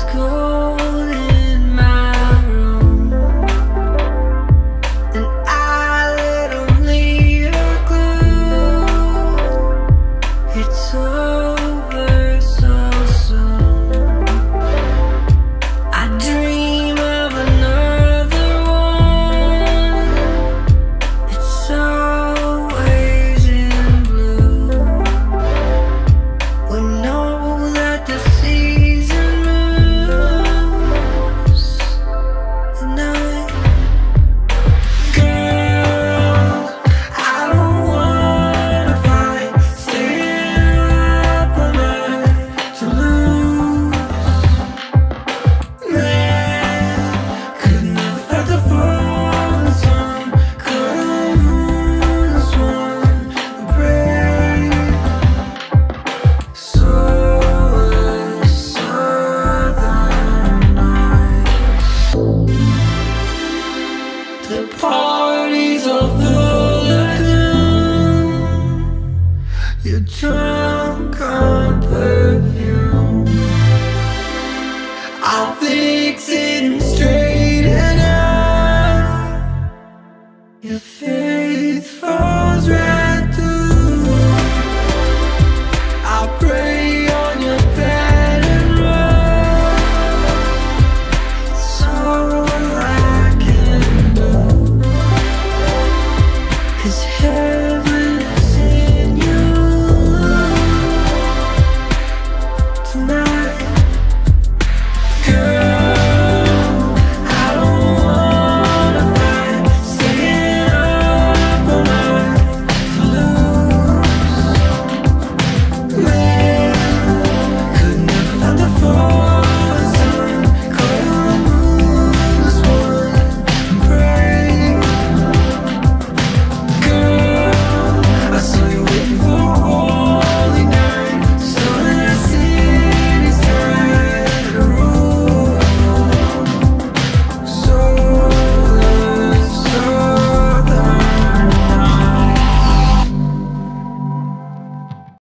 school. 啊 Yeah.